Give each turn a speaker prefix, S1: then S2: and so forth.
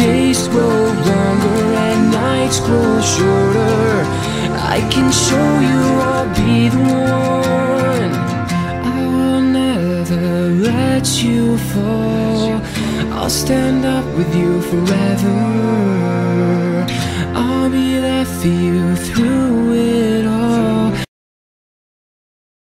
S1: days grow longer and nights grow shorter, I can show you I'll be the one. I will never let you fall. I'll stand up with you forever. I'll be there for you through